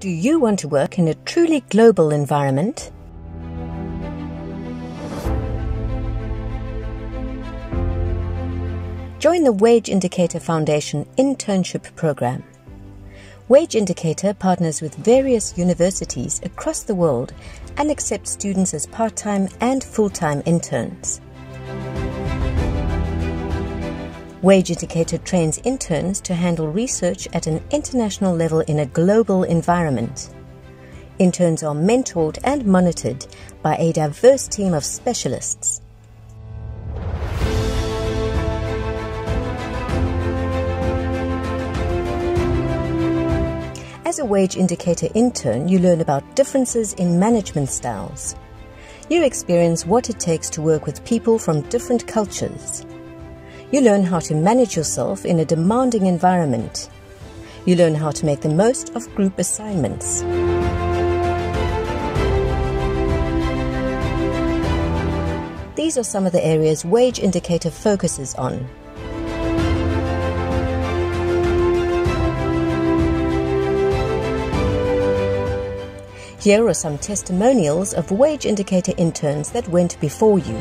Do you want to work in a truly global environment? Join the Wage Indicator Foundation internship program. Wage Indicator partners with various universities across the world and accepts students as part time and full time interns. Wage Indicator trains interns to handle research at an international level in a global environment. Interns are mentored and monitored by a diverse team of specialists. As a wage indicator intern, you learn about differences in management styles. You experience what it takes to work with people from different cultures. You learn how to manage yourself in a demanding environment. You learn how to make the most of group assignments. These are some of the areas Wage Indicator focuses on. Here are some testimonials of wage indicator interns that went before you.